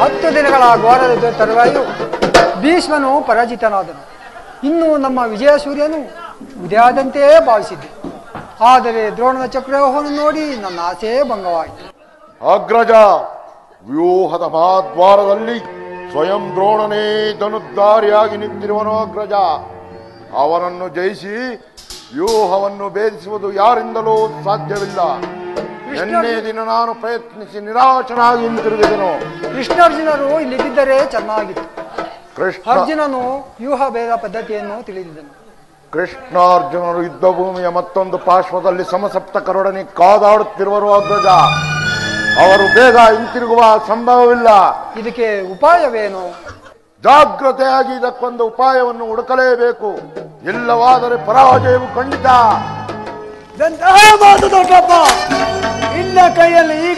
ಹತ್ತು ದಿನಗಳ ಘೋರದ ತರುವಾಯು ಭೀಷ್ಮನು ಪರಾಜಿತನಾದನು. ಇನ್ನು ನಮ್ಮ ವಿಜಯ ಸೂರ್ಯನು ಉದಯದಂತೆಯೇ ಭಾವಿಸಿದ್ದೆ. ಆದರೆ ದ್ರೋಣದ ಚಕ್ರವ್ಯೂಹವನ್ನು ನೋಡಿ ನನ್ನ ಆಸೆ ಭಂಗವಾಯಿತು. ಅಗ್ರಜ, ವ್ಯೂಹದ ಮಹಾದ್ವಾರದಲ್ಲಿ ಸ್ವಯಂ ದ್ರೋಣನೇ ಧನುದ್ದಾರಿಯಾಗಿ ನಿಂತಿರುವನು ಅಗ್ರಜ. ಅವನನ್ನು ಜಯಿಸಿ ವ್ಯೂಹವನ್ನು ಭೇದಿಸುವುದು ಯಾರಿಂದಲೂ ಸಾಧ್ಯವಿಲ್ಲ. ನಿನ್ನೆ ದಿನ ನಾನು ಪ್ರಯತ್ನಿಸಿ ನಿರಾಶನಾಗಿ ಹಿಂತಿರುಗಿದೆನು ಕೃಷ್ಣಾರ್ಜುನರು ಇಲ್ಲಿದ್ದರೆ ಚೆನ್ನಾಗಿತ್ತು. ಕೃಷ್ಣ ಅರ್ಜುನನು ವ್ಯೂಹ ಭೇದ ಪದ್ಧತಿಯನ್ನು ತಿಳಿದಿದ್ದನು. ಕೃಷ್ಣಾರ್ಜುನರು ಯುದ್ಧ ಭೂಮಿಯ ಮತ್ತೊಂದು ಪಾರ್ಶ್ವದಲ್ಲಿ ಸಮಸಪ್ತಕರೊಡನೆ ಕಾದಾಡುತ್ತಿರುವರು ಅಗ್ರಜ ಅವರು ಬೇಗ ಹಿಂತಿರುಗುವ ಸಂಭವವಿಲ್ಲ. ಇದಕ್ಕೆ ಉಪಾಯವೇನು? ಜಾಗ್ರತೆಯಾಗಿ ಇದಕ್ಕೊಂದು ಉಪಾಯವನ್ನು ಹುಡುಕಲೇಬೇಕು. ಇಲ್ಲವಾದರೆ ಪರಾಜಯವು ಖಂಡಿತ.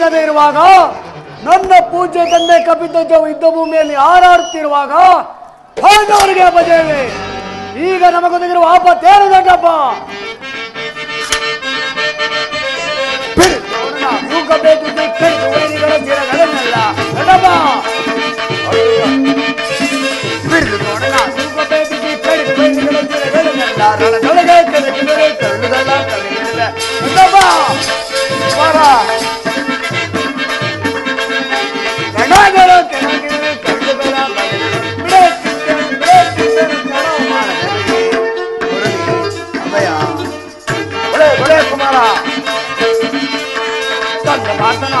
ಕೈಯಲ್ಲಿ ಈಗದೇ ಇರುವಾಗ ನನ್ನ ಪೂಜೆ ತಂದೆ ಕಪಿಧ್ವಜವು ಯುದ್ಧ ಭೂಮಿಯಲ್ಲಿ ಹಾರಾಡುತ್ತಿರುವಾಗ ಪಾಂಡವರಿಗೆ ಬಜೆವೆ ಈಗ ನಮಗೊದಗಿರುವ ಆಪತ್ತೇನು ದೊಡ್ಡಪ್ಪ ಬಿಡು, ನೋಡೋಣ. ತೂಕಬೇಕು ದಿಕ್ಕಟ್ಟು ವೈರಿಗಳ ಚಿರಗಳನ್ನೆಲ್ಲ ದೊಡ್ಡಪ್ಪ ಬಿಡು ನೋಡೋಣ ತೂಕಬೇಕು ದಿಕ್ಕಟ್ಟು ವೈರಿಗಳ ಚಿರಗಳನ್ನೆಲ್ಲ ರಣದೊಳಗೆ ಕೆಳಗಿದರೆ ಕರುಳುಗಳ ಕವಿಗಳಿವೆ ದೊಡ್ಡಪ್ಪ ಮಾತನ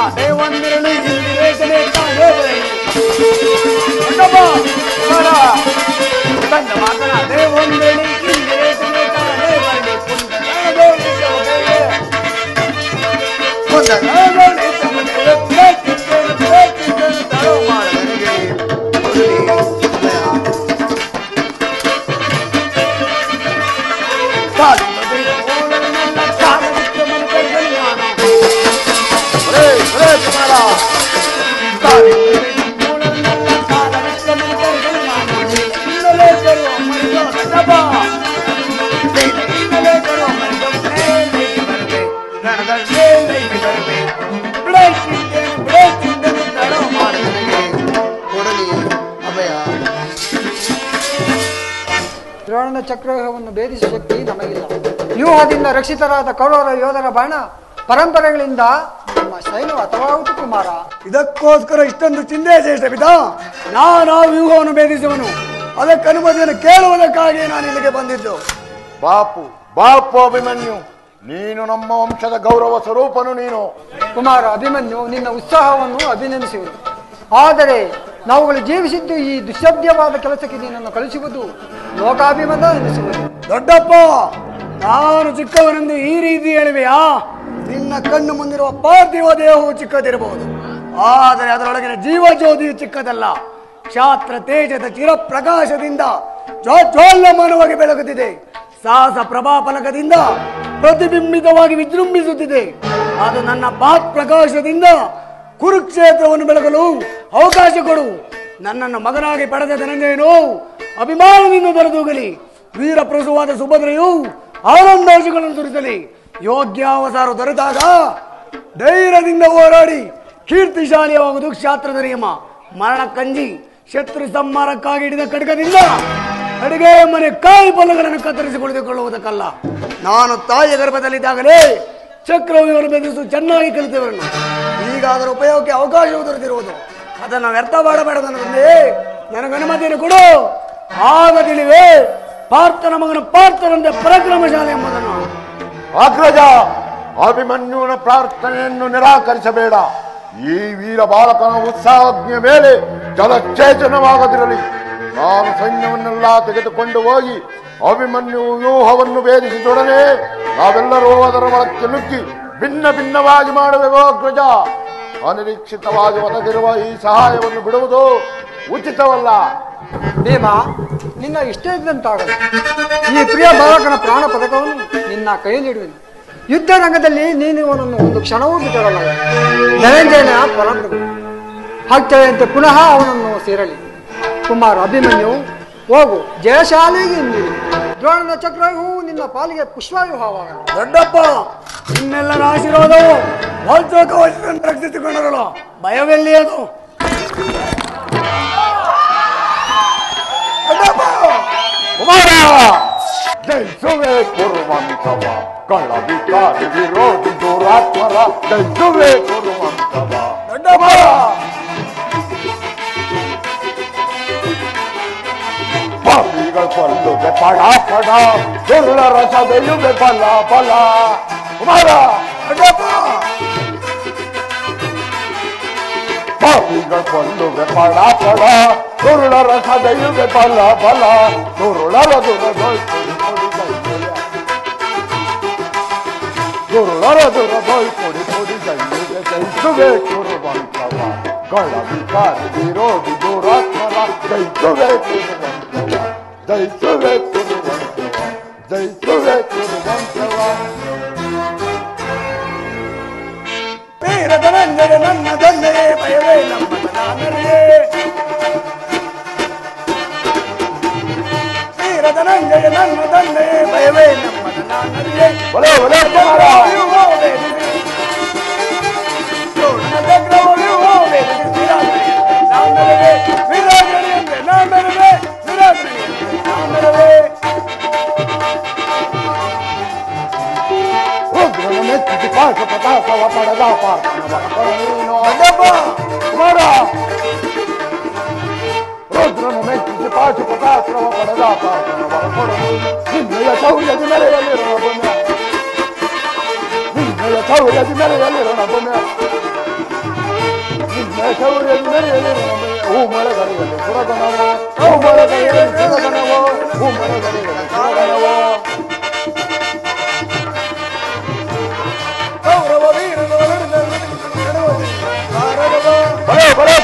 ರಕ್ಷಿತರಾದ ಕೌರವರ ಯೋಧರ ಬಾಣ ಪರಂಪರೆಗಳಿಂದ ನಮ್ಮ ಶೈಲು ಅಥವಾ ಕುಮಾರ ಇದಕ್ಕೋಸ್ಕರ ಇಷ್ಟೊಂದು ಚಿಂತೆ ಶ್ರೇಷ್ಠ ಬಿದ ನಾನು ವ್ಯೂಹವನ್ನು ಭೇದಿಸುವನು. ಅದಕ್ಕೆ ಅನುಮತಿಯನ್ನು ಕೇಳುವುದಕ್ಕಾಗಿ ನಾನು ಇಲ್ಲಿಗೆ ಬಂದಿದ್ದು. ಬಾಪು ಬಾಪು ಅಭಿಮನ್ಯು ನೀನು ನಮ್ಮ ವಂಶದ ಗೌರವ ಸ್ವರೂಪನು ನೀನು. ಕುಮಾರ ಅಭಿಮನ್ಯು ನಿನ್ನ ಉತ್ಸಾಹವನ್ನು ಅಭಿನಂದಿಸುವುದು ಆದರೆ ನಾವುಗಳು ಜೀವಿಸಿದ್ದು ಈ ದುಶ್ಯಬ್ದವಾದ ಕೆಲಸಕ್ಕೆ ನೀನನ್ನು ಕಳಿಸುವುದು ಲೋಕಾಭಿಮತ ಎನಿಸುವುದು. ದೊಡ್ಡಪ್ಪ ನಾನು ಚಿಕ್ಕವನೆಂದು ಈ ರೀತಿ ಹೇಳಿವೆಯಾ? ನಿನ್ನ ಕಣ್ಣು ಮುಂದಿರುವ ಪಾರ್ಥಿವ ದೇಹವು ಚಿಕ್ಕದಿರಬಹುದು. ಆದರೆ ಅದರೊಳಗಿನ ಜೀವ ಜ್ಯೋತಿಯು ಚಿಕ್ಕದಲ್ಲ. ಕ್ಷಾತ್ರ ತೇಜದ ಚಿರಪ್ರಕಾಶದಿಂದ ಜ್ವಾಜ್ವಾಲ್ಯಮಾನವಾಗಿ ಬೆಳಗುತ್ತಿದೆ. ಸಾಹಸ ಪ್ರಭಾ ಫಲಕದಿಂದ ಪ್ರತಿಬಿಂಬಿತವಾಗಿ ವಿಜೃಂಭಿಸುತ್ತಿದೆ. ಅದು ನನ್ನ ಪಾತ್ ಪ್ರಕಾಶದಿಂದ ಕುರುಕ್ಷೇತ್ರವನ್ನು ಬೆಳಗಲು ಅವಕಾಶ ಕೊಡು. ನನ್ನನ್ನು ಮಗನಾಗಿ ಪಡೆದ ಧನಂಜಯನು ಅಭಿಮಾನದಿಂದ ವೀರ ಪ್ರಸುವಾದ ಸುಭದ್ರೆಯು ಆನಂದಾಶಗಳನ್ನು ಸುರಿಸಲಿ ಯೋಗ್ಯಾವಸಾರ ದೊರೆತಾಗ ಧೈರ್ಯದಿಂದ ಹೋರಾಡಿ, ಕೀರ್ತಿಶಾಲಿಯಾಗುವುದು ಕ್ಷಾತ್ರದ ನಿಯಮ. ಮರಣ ಕಂಜಿ, ಶತ್ರು ಸಂಹಾರಕ್ಕಾಗಿ ಹಿಡಿದ ಕಡಗದಿಂದ ಅಡುಗೆ ಮನೆ ಕಾಯಿ ಬಲಗಳನ್ನು ಕತ್ತರಿಸಿಕೊಳ್ಳುವುದಕ್ಕಲ್ಲ. ನಾನು ತಾಯಿಯ ಗರ್ಭದಲ್ಲಿದ್ದಾಗಲೇ ಚಕ್ರವ್ಯೂಹವನ್ನು ಬೆದರಿಸು ಚೆನ್ನಾಗಿ ಕಲಿತವರನ್ನು. ಈಗ ಅದರ ಉಪಯೋಗಕ್ಕೆ ಅವಕಾಶವು ದೊರೆತಿರುವುದು. ಅದನ್ನು ವ್ಯರ್ಥ ಮಾಡಬೇಡ ನನ್ನ ನನಗೆ ಅನುಮತಿಯನ್ನು ಕೊಡು. ಆಗ ತಿಳಿವೆ ಪಾರ್ಥನ ಮಗನ ಪಾರ್ಥನಂತೆ ಪರಾಕ್ರಮಶಾಲಿ ಎಂಬುದನ್ನು. ಅಗ್ರಜ ಅಭಿಮನ್ಯುವಿನ ಪ್ರಾರ್ಥನೆಯನ್ನು ನಿರಾಕರಿಸಬೇಡ. ಈ ವೀರ ಬಾಲಕನ ಉತ್ಸಾಹಜ್ಞೆ ಮೇಲೆ ಜಲಚೇತನವಾಗದಿರಲಿ. ನಾನು ಸೈನ್ಯವನ್ನೆಲ್ಲ ತೆಗೆದುಕೊಂಡು ಹೋಗಿ ಅಭಿಮನ್ಯು ವ್ಯೂಹವನ್ನು ಭೇದಿಸಿದೊಡನೆ ನಾವೆಲ್ಲರೂ ಅದರ ಒಳಕ್ಕೆ ನುಗ್ಗಿ ಭಿನ್ನ ಭಿನ್ನವಾಗಿ ಮಾಡುವೆವೋ ಅಗ್ರಜ? ಅನಿರೀಕ್ಷಿತವಾಗಿ ಒದಗಿರುವ ಈ ಸಹಾಯವನ್ನು ಬಿಡುವುದು ಉಚಿತವಲ್ಲ. ಭೀಮ ನಿನ್ನ ಇಷ್ಟ ಇದ್ದಂತಾಗ ಈ ಪ್ರಿಯ ಬಾಲಕನ ಪ್ರಾಣ ಪದಕವನ್ನು ನಿನ್ನ ಕೈಯಲ್ಲಿಡುವೆನು. ಯುದ್ಧ ರಂಗದಲ್ಲಿ ನೀನು ಇವನನ್ನು ಒಂದು ಕ್ಷಣವೂ ಬಿಟ್ಟಿರಲ್ಲ ಧನಂಜಯನ ಪರಾಕ್ರಮ. ಹಾಕ್ತೇವೆ ಪುನಃ ಅವನನ್ನು ಸೇರಲಿ. ಕುಮಾರ್ ಅಭಿಮನ್ಯು, ಹೋಗು, ಜಯಶಾಲಿಗೆ ಎಂದಿರು ದ್ರೋಣ ಚಕ್ರವ್ಯೂಹವು ನಿನ್ನ ಪಾಲಿಗೆ ಪುಷ್ಪವ್ಯೂಹವಾಗಲಿ ದೊಡ್ಡಪ್ಪ! ನಿನ್ನೆಲ್ಲರ ಆಶೀರ್ವಾದವು ವಾಲ್ಚೋಕ ರಕ್ಷಿಸಿಕೊಂಡರಲ್ಲ. ಭಯವೆಲ್ಲಿ ಅದು? ಕುಮಾರ ಜಯಿಸುವೆ ಕುರುವಂತವ ಕಳ್ಳವಿಕಾರಿ ವಿರೋಧಿ ದುರಾತ್ಮರ ಜಯಿಸುವೆ ಕುರುವಂತವ ದೊಡ್ಡಪ್ಪ! पापीगल पलटो पे पड़ा पड़ा दुर्ला रसा देयु पे पला पला हमारा अडपा पापीगल पलटो पे पड़ा पड़ा दुर्ला रसा देयु पे पला पला दुर्ला रा दुर्ला बोल दुर्ला रा दुर्ला बोल थोड़ी थोड़ी जाइए जैसे सुबह ಕಳ್ಳ ವಿಕಾರಿ ವಿರೋಧಿ ದುರಾತ್ಮರ ಜಯಿಸುವೆ ಕುರುವಂತವ ಜಯಿಸುವೆ ಕುರುವಂತವ ಜಯಿಸುವೆ ಕುರುವಂತವ ವೀರ ಧನಂಜಯ ನನ್ನ ದಂಡೆಯೇ ಭಯವೇ ನಮ್ಮ ನಾನರಿಯೇ ವೀರ ಧನಂಜಯ ನನ್ನ ದಂಡೆಯೇ ಭಯವೇ ನಮ್ಮ ನಾನರಿಯೇ ಒಲೆ ಒಲೆ ಕುಮಾರ ಉಗ್ರನ ಮೆಚ್ಚಿಸಿ ಪಾಶ ಪ್ರಕಾಶವ ಪಡೆದ ಪಾರ್ಥನವ ಕರುಣೀನೋ ಕುಮಾರ ರುದ್ರನು ಮೆಚ್ಚಿಸಿ ಪಾಶ ಪ್ರಕಾಶವ ಪಡೆದ ಪಾರ್ಥನವ ಕರುಣೀನೋ ನಿನ್ನಯ ಶೌರ್ಯದ ಮೆರೆಯಲ್ಲಿರುವ ಪುಣ್ಯ ನಿನ್ನಯ ಶೌರ್ಯದ ಮೆರೆಯಲ್ಲಿರುವ ಪುಣ್ಯ ನಿನ್ನಯ ಶೌರ್ಯದ ಮೆರೆಯಲ್ಲಿರುವ ಹೂ ಮಳೆಗರಿಯಲ್ಲಿ ಸುರಗಣವೋ ಹೂ ಮಳೆಗರಿಯಲ್ಲಿ ಸುರಗಣವೋ ಹೂ ಮಳೆಗರಿಯಲ್ಲಿ ಸುರಗಣವೋ ಬರೋ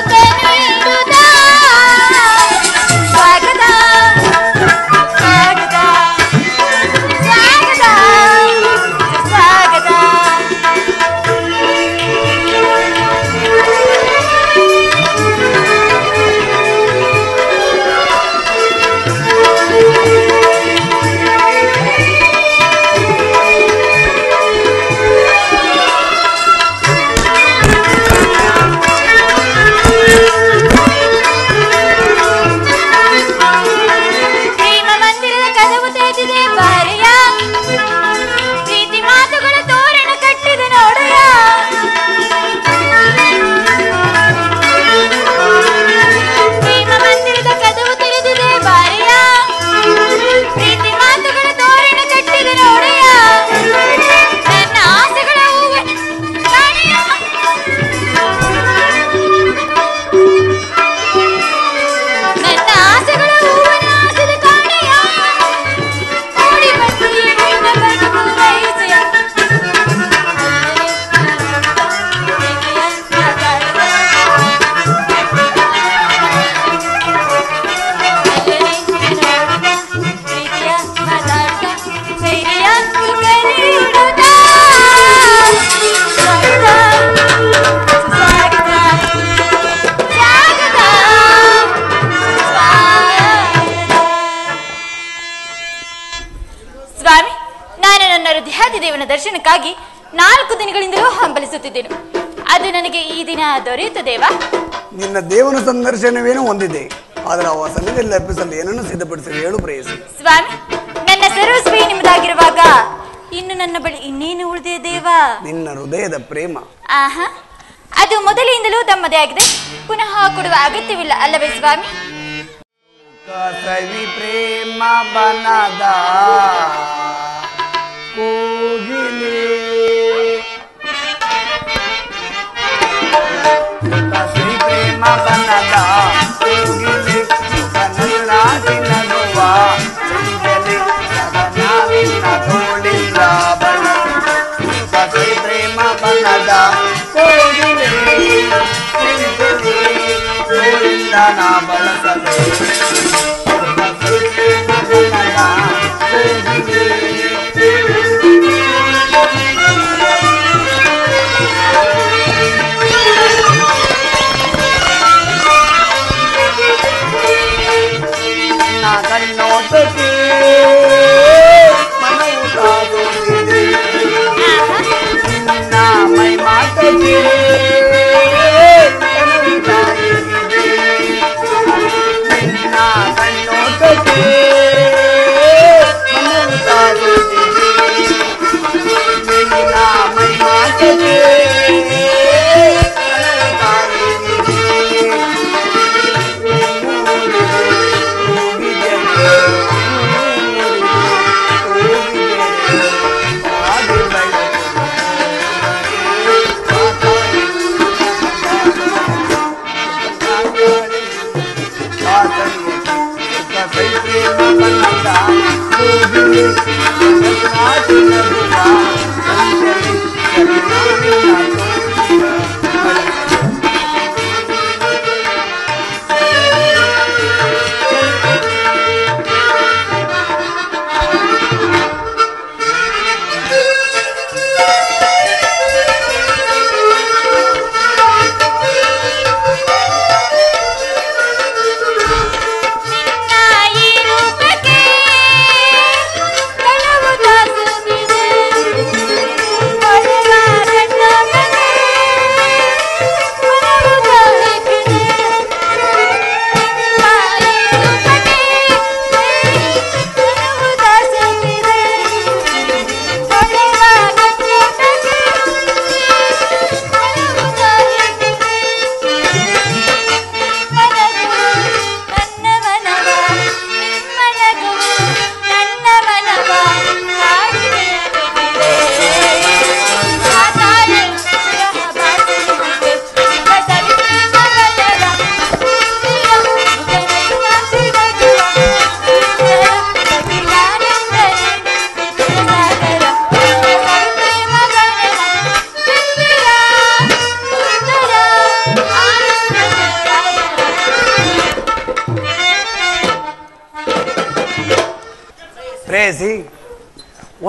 くや ದೊರೆಯಿತು ದೇವಾ. ನಿನ್ನ ದೇವನ ಸಂದರ್ಶನವೇನೋ ಹೊಂದಿದೆ. ಆದರೆ ಅವ ಅರ್ಪಿಸಲು ಏನನ್ನು ಸಿದ್ಧಪಡಿಸಿ ಹೇಳು ಪ್ರೇಯಸಿ. ಸ್ವಾಮಿ ನನ್ನ ಸರ್ವಸ್ವಿ ನಿಮ್ಮದಾಗಿರುವಾಗ ಇನ್ನು ನನ್ನ ಬಳಿ ಇನ್ನೇನು ಉಳಿದೇ ದೇವ? ನಿನ್ನ ಹೃದಯದ ಪ್ರೇಮ. ಆಹಾ ಅದು ಮೊದಲಿನಿಂದಲೂ ತಮ್ಮದೇ ಆಗಿದೆ. ಪುನಃ ಕೊಡುವ ಅಗತ್ಯವಿಲ್ಲ ಅಲ್ಲವೇ ಸ್ವಾಮಿ? ಕಸವಿ ಪ್ರೇಮ ಬನದ. ಕಸವಿ ಪ್ರೇಮ ಬನದ ಕೋಗಿಲೆ ಕನರಾಟಿ ನಗುವ ಚಂಚಲೆ ಗಗನವಿನ ತೋಳಿಲ್ಲ ಬಣ ಕಸವಿ ಪ್ರೇಮ ಬನದ ಕೋಗಿಲೆ ಚಂಚಲೆ ತೋಳಿಲ್ಲ ನಾ ಬಳಸಲೇ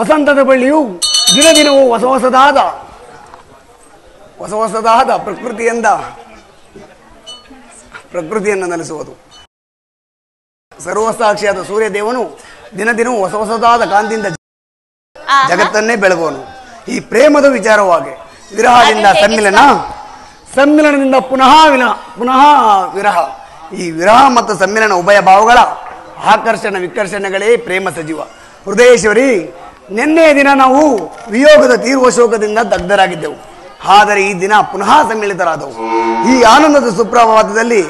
ವಸಂತದ ಬಳ್ಳಿಯು ದಿನ ದಿನವೂ ಹೊಸ ಹೊಸದಾದ ಹೊಸ ಹೊಸದಾದ ಪ್ರಕೃತಿಯಿಂದ ಪ್ರಕೃತಿಯನ್ನು ನೆಲೆಸುವುದು. ಸರ್ವಸಾಕ್ಷಿಯಾದ ಸೂರ್ಯದೇವನು ದಿನ ದಿನವೂ ಹೊಸ ಹೊಸದಾದ ಕಾಂತಿಯಿಂದ ಜಗತ್ತನ್ನೇ ಬೆಳಗುವನು. ಈ ಪ್ರೇಮದ ವಿಚಾರವಾಗಿ ವಿರಹದಿಂದ ಸಮ್ಮಿಲನ ಸಮ್ಮಿಲನದಿಂದ ಪುನಃ ವಿನ ಪುನಃ ವಿರಹ. ಈ ವಿರಹ ಮತ್ತು ಸಮ್ಮಿಲನ ಉಭಯ ಭಾವಗಳ ಆಕರ್ಷಣ ವಿಕರ್ಷಣೆಗಳೇ ಪ್ರೇಮ ಸಜೀವ. ಹೃದಯೇಶ್ವರಿ ನಿನ್ನೆಯ ದಿನ ನಾವು ವಿಯೋಗದ ತೀರ್ವ ಶೋಕದಿಂದ ದಗ್ಧರಾಗಿದ್ದೆವು. ಆದರೆ ಈ ದಿನ ಪುನಃ ಸಮ್ಮಿಳಿತರಾದವು. ಈ ಆನಂದದ ಸುಪ್ರಭಾತದಲ್ಲಿ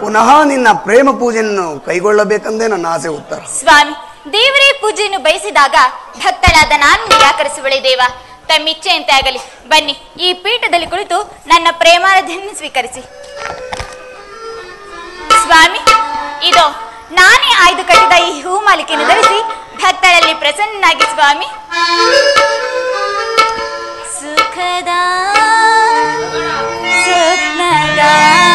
ಪುನಃ ನಿನ್ನ ಪ್ರೇಮ ಪೂಜೆಯನ್ನು ಕೈಗೊಳ್ಳಬೇಕೆಂದೇ ನನ್ನ ಆಸೆ ಉತ್ತರ. ಸ್ವಾಮಿ, ದೇವರೇ ಪೂಜೆಯನ್ನು ಬಯಸಿದಾಗ ಭಕ್ತಳಾದ ನಾನು ನಿರಾಕರಿಸುವಳೆ ದೇವ. ತಮ್ಮಿಚ್ಛೆಯಂತೆ ಆಗಲಿ ಬನ್ನಿ, ಈ ಪೀಠದಲ್ಲಿ ಕುಳಿತು ನನ್ನ ಪ್ರೇಮಾರಾಧನೆಯನ್ನು ಸ್ವೀಕರಿಸಿ. ಸ್ವಾಮಿ, ಇದೋ ನಾನೇ ಆಯ್ದು ಕಟ್ಟಿದ ಈ ಹೂ ಮಾಲಿಕೆಯನ್ನು ಧರಿಸಿ ಭಕ್ತಳಲ್ಲಿ ಪ್ರಸನ್ನನಾಗಿ ಸ್ವಾಮಿ. ಸುಖದ ಸ್ವಪ್ನಗಾನ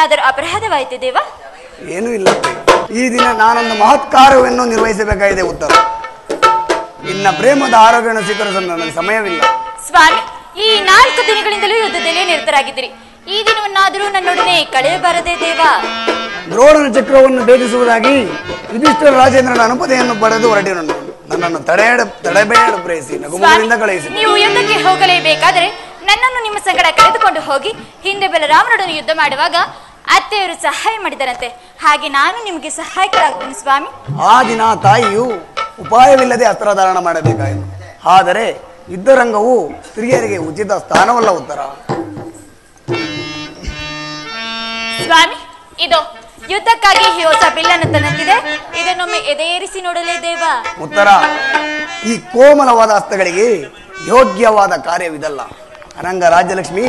ಏನಾದರೂ ಅಪರಾಧವಾಯಿತು ದೇವ? ಏನೂ ಇಲ್ಲ ಈ ದಿನ ನಾನೊಂದು ಮಹತ್ ಕಾರ್ಯವನ್ನು ನಿರ್ವಹಿಸಬೇಕಾಗಿದೆ ಉತ್ತರ. ನಿನ್ನ ಪ್ರೇಮದ ಆರೋಗ್ಯವನ್ನು ಸ್ವೀಕರಿಸಲು ನನಗೆ ಸಮಯವಿಲ್ಲ. ಸ್ವಾಮಿ ಈ ನಾಲ್ಕು ದಿನಗಳಿಂದಲೂ ಯುದ್ಧದಲ್ಲಿ ನಿರತರಾಗಿದ್ದೀರಿ. ಈ ದಿನವನ್ನಾದರೂ ನನ್ನೊಡನೆ ಕಳೆಯಬಾರದೆ ದೇವ. ದ್ರೋಣನ ಚಕ್ರವನ್ನು ಭೇದಿಸುವುದಾಗಿ ಯುಧಿಷ್ಠಿರ ರಾಜೇಂದ್ರನ ಅನುಪದೆಯನ್ನು ಪಡೆದು ಹೊರಟಿರು ನನ್ನನ್ನು ತಡೆಯಡ ತಡೆಬೇಡ ಪ್ರೇಸಿ ನಗುಮದಿಂದ ಕಳುಹಿಸಿ. ನೀವು ಯುದ್ಧಕ್ಕೆ ಹೋಗಲೇಬೇಕಾದರೆ ನನ್ನನ್ನು ನಿಮ್ಮ ಸಂಗಡ ಕರೆದುಕೊಂಡು ಹೋಗಿ ಹಿಂದೆ ಬಲರಾಮನೊಡನೆ ಯುದ್ಧ ಮಾಡುವಾಗ ಅತ್ತೆಯವರು ಸಹಾಯ ಮಾಡಿದರಂತೆ. ಹಾಗೆ ನಾನು ನಿಮಗೆ ಸಹಾಯಕರಾಗ್ತೀನಿ ಸ್ವಾಮಿ. ಆ ದಿನ ತಾಯಿಯು ಉಪಾಯವಿಲ್ಲದೆ ಅಸ್ತ್ರಧಾರಣ ಮಾಡಬೇಕಾಯಿತು. ಆದರೆ ಯುದ್ಧರಂಗವು ಸ್ತ್ರೀಯರಿಗೆ ಉಚಿತ ಸ್ಥಾನವಲ್ಲ ಉತ್ತರ. ಸ್ವಾಮಿ ಇದು ಯುದ್ಧಕ್ಕಾಗಿ ಈ ಹೊಸ ಬಿಲ್ಲನ್ನು ತನ್ನಂತಿದೆ ಇದನ್ನೊಮ್ಮೆ ಎದೆಯೇರಿಸಿ ನೋಡಲೇ ದೇವ. ಉತ್ತರ ಈ ಕೋಮಲವಾದ ಅಸ್ತ್ರಗಳಿಗೆ ಯೋಗ್ಯವಾದ ಕಾರ್ಯವಿದಲ್ಲ. ರಂಗ ರಾಜ್ಯಲಕ್ಷ್ಮಿ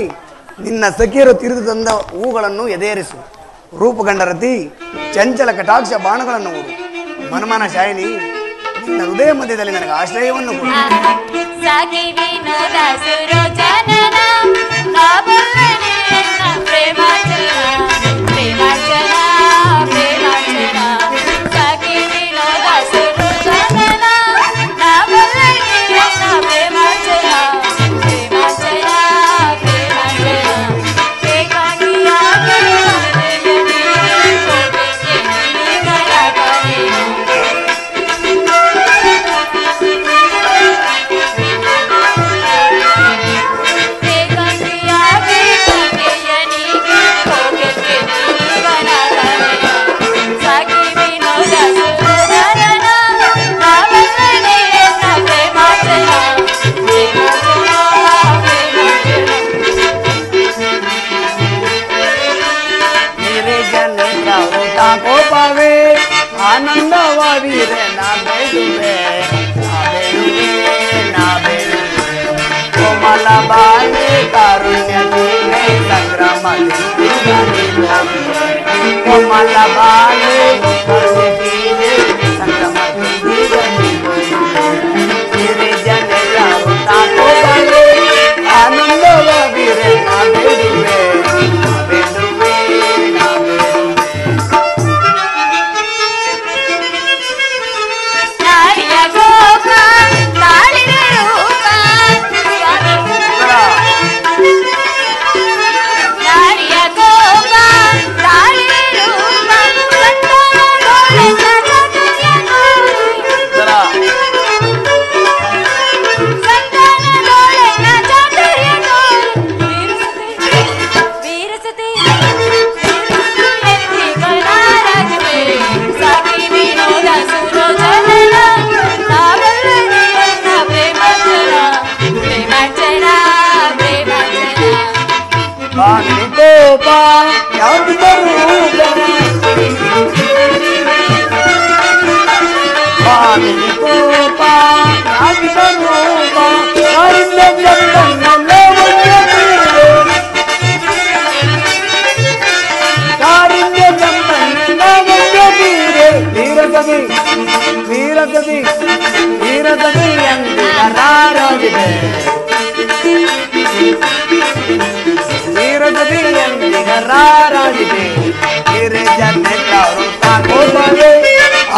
ನಿನ್ನ ಸಖಿಯರು ತಿರಿದು ತಂದ ಹೂಗಳನ್ನು ಎದೆಯರಿಸು. ರೂಪಗಂಡರತಿ, ಚಂಚಲ ಕಟಾಕ್ಷ ಬಾಣಗಳನ್ನು ಊರು. ಮನಮನ ಶಾಯಿನಿ, ನಿನ್ನ ಹೃದಯ ಮಧ್ಯದಲ್ಲಿ ನನಗೆ ಆಶ್ರಯವನ್ನು ಕೊಡು.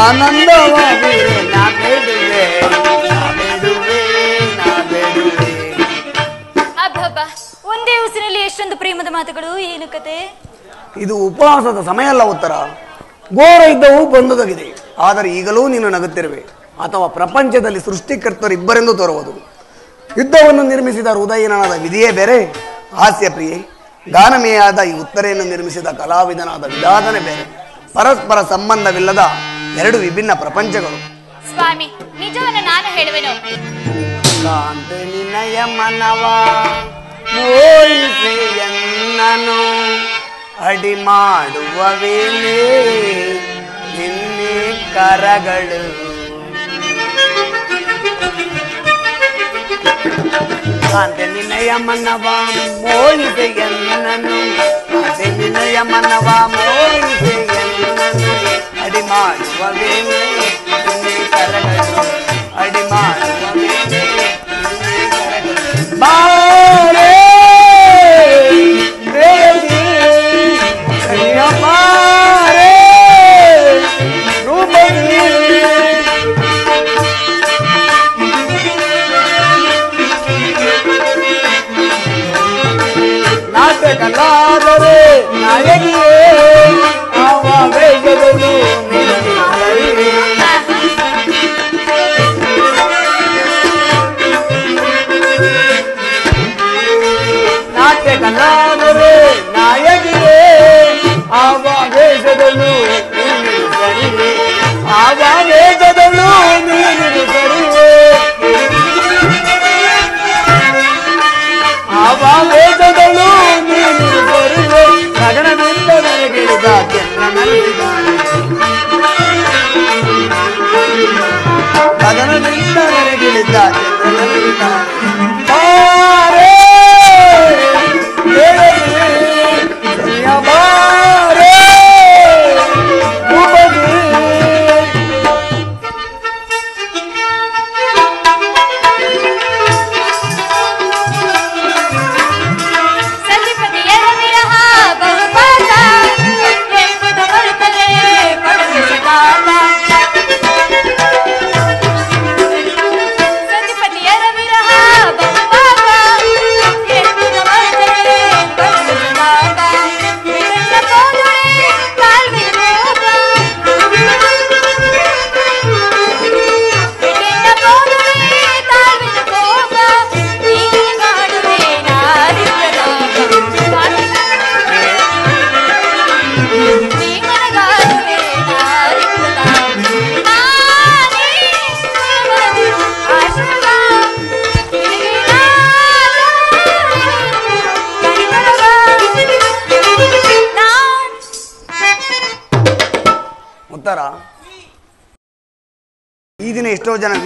ಆನಂದವಾಗಿದೆ ನಾ ಬೇಡುವೆ ನಾ ಬೇಡುವೆ. ನಾ ಬೇಡುವೆ ಅಬ್ಬಬ್ಬ ಒಂದೇ ಉಸಿರಲ್ಲಿ ಎಷ್ಟೊಂದು ಪ್ರೇಮದ ಮಾತುಗಳು ಏನು ಕತೆ? ಇದು ಉಪವಾಸದ ಸಮಯ ಅಲ್ಲ ಉತ್ತರ. ಘೋರ ಇದ್ದವು ಬಂದೊದಗಿದೆ. ಆದರೆ ಈಗಲೂ ನೀನು ನಗುತ್ತಿರುವೆ. ಅಥವಾ ಪ್ರಪಂಚದಲ್ಲಿ ಸೃಷ್ಟಿಕರ್ತರು ಇಬ್ಬರೆಂದು ತೋರುವುದು. ಯುದ್ಧವನ್ನು ನಿರ್ಮಿಸಿದ ಹೃದಯನಾದ ವಿಧಿಯೇ ಬೇರೆ. ಹಾಸ್ಯ ಪ್ರಿಯೆ ಗಾನಮೇಯಾದ ಈ ಉತ್ತರೆಯನ್ನು ನಿರ್ಮಿಸಿದ ಕಲಾವಿದನಾದ ವಿಧಾನನೇ ಬೇರೆ. ಪರಸ್ಪರ ಸಂಬಂಧವಿಲ್ಲದ ಎರಡು ವಿಭಿನ್ನ ಪ್ರಪಂಚಗಳು. ಸ್ವಾಮಿ ನಿಜವನ್ನು ನಾನು ಹೇಳುವೆನು. ಕಾಂತೆ ನಿನಯ ಮನವ ಮೋಹಿಸಿ ಎನ್ನನು. ಅಡಿ ಮಾಡುವವೇನೇ ನಿನ್ನೆ ಕರಗಳು. ಕಾಂತೆ ನಿನಯ ಮನವ ಮೋಹಿಸಿ ಎನ್ನನು. ನಿನಯ ಮನವ ಮೋಹಿಸಿ ಎನ್ನನು. அடிமா சுவவேமே துணி கரகடும் அடிமா சுவவேமே துணி கரகடும் பாரே நாட்டை நாயகியே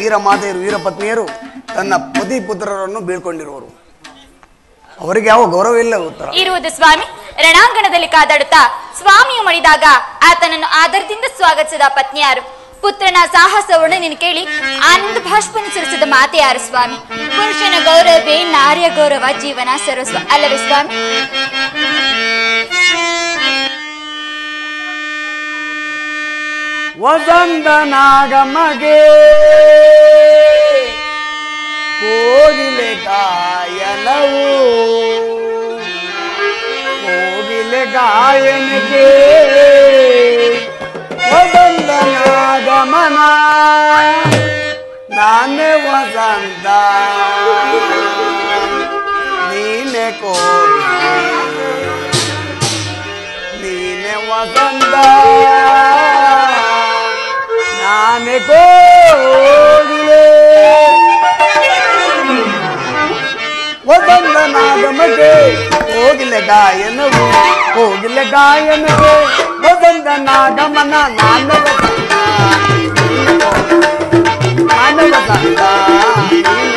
ವೀರ ಮಾತೆಯರು ವೀರ ಪತ್ನಿಯರು ತನ್ನ ಪತಿ ಪುತ್ರರನ್ನು ಬೀಳ್ಕೊಂಡಿರುವರು. ಅವರಿಗೆ ಯಾವ ಗೌರವ ಇಲ್ಲ ಉತ್ತರ. ಇರುವುದು ಸ್ವಾಮಿ. ರಣಾಂಗಣದಲ್ಲಿ ಕಾದಾಡುತ್ತಾ ಸ್ವಾಮಿಯು ಮಡಿದಾಗ ಆತನನ್ನು ಆದರದಿಂದ ಸ್ವಾಗತಿಸಿದ ಪತ್ನಿಯಾರು. ಪುತ್ರನ ಸಾಹಸ ವರ್ಣನೆಯನ್ನು ಕೇಳಿ ಆನಂದ ಭಾಷ್ಪನ್ನು ಸುರಿಸಿದ ಮಾತೆ ಯಾರು ಸ್ವಾಮಿ. ಪುರುಷನ ಗೌರವವೇ ನಾರ್ಯ ಗೌರವ ಜೀವನ ಸರಸ್ವ. ಅಲ್ಲವೇ ಸ್ವಾಮಿ? ವಸಂತ ನಾಗಮಗೆ ಕೋಗಿಲೆ ಗಾಯನವು ಕೋಗಿಲೆ ಗಾಯನಿಗೆ ವಸಂತ ನಾಗಮನ ನಾನೇ ವಸಂತ. ನೀನೆ ಕೋ ನೀನೆ ವಸಂತ. ನಾನೇ ಕೋಗಿಲೆ ವಸಂತ ನಾಗಮಗೆ ಹೋಗಿಲೆ ಗಾಯನವು ಹೋಗಿಲೆ ಗಾಯನವು ವಸಂತ ನಾಗಮನ ನಾನು ವಸಂತ ನೀನೆ ಕೋಗಿಲೆ.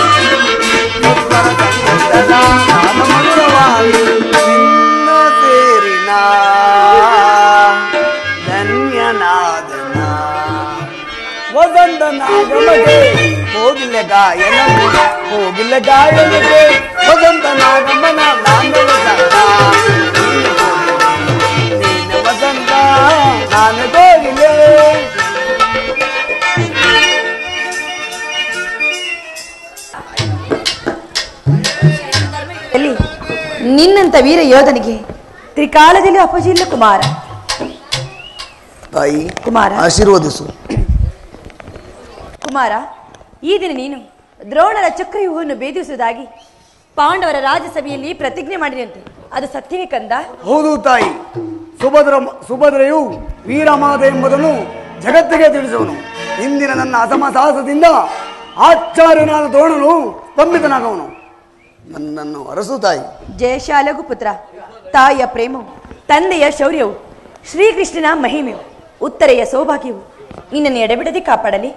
ಗಾಯನಕ್ಕೆ ವಸಂತ ನಾಗಮ್ಮನ ನಾನು ವಸಂತ ನೀನು. ವಸಂತ ನಾನು ಕೋಗಿಲೆ ನಿನ್ನಂತ ವೀರ ಯೋಧನಿಗೆ ತ್ರಿಕಾಲದಲ್ಲಿ ಅಪಜಿಲ್ಲ ಕುಮಾರ? ತಾಯಿ ಕುಮಾರ? ಆಶೀರ್ವದಿಸು. ಕುಮಾರ ಈ ದಿನ ನೀನು ದ್ರೋಣರ ಚಕ್ರವ್ಯೂಹವನ್ನು ಭೇದಿಸುವುದಾಗಿ ಪಾಂಡವರ ರಾಜಸಭೆಯಲ್ಲಿ ಪ್ರತಿಜ್ಞೆ ಮಾಡಿದಂತೆ. ಅದು ಸತ್ಯವೇ ಕಂದ? ಹೌದು ತಾಯಿ. ಸುಭದ್ರ ಸುಭದ್ರೆಯು ವೀರಮಾದ ಎಂಬುದನ್ನು ಜಗತ್ತಿಗೆ ತಿಳಿಸುವನು. ಇಂದಿನ ನನ್ನ ಅಸಮ ಸಾಹಸದಿಂದ ಆಚಾರ್ಯನಾದ ದ್ರೋಣನು ಸ್ತಂಭಿತನಾಗವನು ನನ್ನನ್ನು ಅರಸು ತಾಯಿ. ಜಯಶಾಲಗು ಪುತ್ರ ತಾಯಿಯ ಪ್ರೇಮವು ತಂದೆಯ ಶೌರ್ಯವು ಶ್ರೀಕೃಷ್ಣನ ಮಹಿಮೆಯು ಉತ್ತರೆಯ ಸೌಭಾಗ್ಯವು ನಿನ್ನನ್ನು ಎಡೆಬಿಡದೆ ಕಾಪಾಡಲಿ.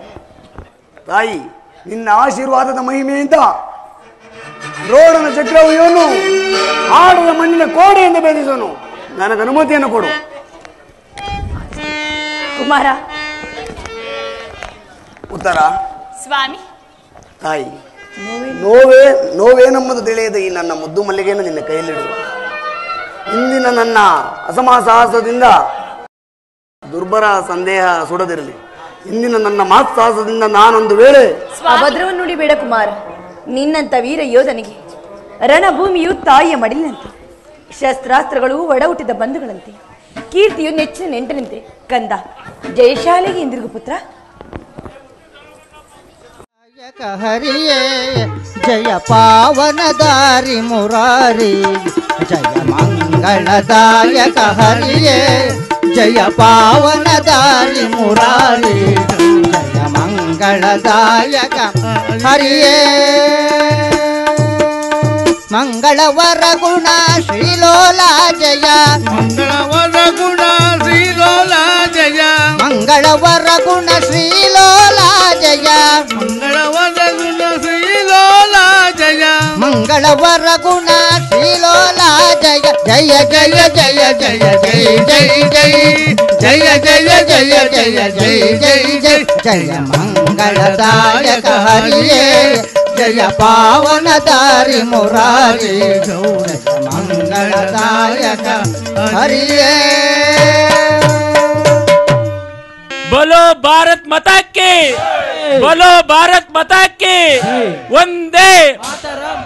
ತಾಯಿ ನಿನ್ನ ಆಶೀರ್ವಾದದ ಮಹಿಮೆಯಿಂದ ರೋಡನ ಚಕ್ರವ್ಯೂಹವನ್ನು ಆಡದ ಮಣ್ಣಿನ ಕೋಡೆಯಿಂದ ಭೇದಿಸುವನು. ನನಗೆ ಅನುಮತಿಯನ್ನು ಕೊಡು. ಕುಮಾರ. ಉತ್ತರ. ಸ್ವಾಮಿ. ತಾಯಿ. ನೋವೇ. ನೋವೇನೆಂಬುದು ತಿಳಿಯದೆ ಈ ನನ್ನ ಮುದ್ದು ಮಲ್ಲಿಗೆಯನ್ನು ನಿನ್ನ ಕೈಯಲ್ಲಿಡುವ ಇಂದಿನ ನನ್ನ ಅಸಮಾಸಾಹಸದಿಂದ ದುರ್ಬರ ಸಂದೇಹ ಸುಡದಿರಲಿ. ಇಂದಿನ ನನ್ನ ಮಾತ್ಸಾಸದಿಂದ ನಾನೊಂದು ವೇಳೆ ಅಭದ್ರವನ್ನು ನುಡಿಬೇಡ ಕುಮಾರ. ನಿನ್ನಂತ ವೀರ ಯೋಧನಿಗೆ ರಣಭೂಮಿಯು ತಾಯಿಯ ಮಡಿಲಿನಂತೆ ಶಸ್ತ್ರಾಸ್ತ್ರಗಳು ಒಡಹುಟ್ಟಿದ ಬಂಧುಗಳಂತೆ ಕೀರ್ತಿಯು ನೆಚ್ಚಿನ ನೆಂಟನಂತೆ ಕಂದ. ಜಯಶಾಲೆಗೆ ಇಂದಿರುಗು ಪುತ್ರ. ಹರಿಯೇ ಜಯ ಪಾವನದಾರಿ ಮುರಾರಿ ಜಯ ಮಂಗಳದಾಯಕ ಹರಿಯೇ. జయ పవన పావనదారి మురారి జయ మంగళదాయక హరియే మంగళవర గుణ శ్రీలోల జయ. మంగళవర గుణ శ్రీలోల జయ. మంగళవర గుణ శ్రీలోల జయ. మంగళవర గుణ శ్రీలోల జయ. మంగళవర గుణ जय जय जय जय जय जय जय जय जय जय जय जय जय जय जय मङ्गलदायक हरिये जय हरिये बोलो भारत माता के, बोलो भारत माता के, वंदे मातरम।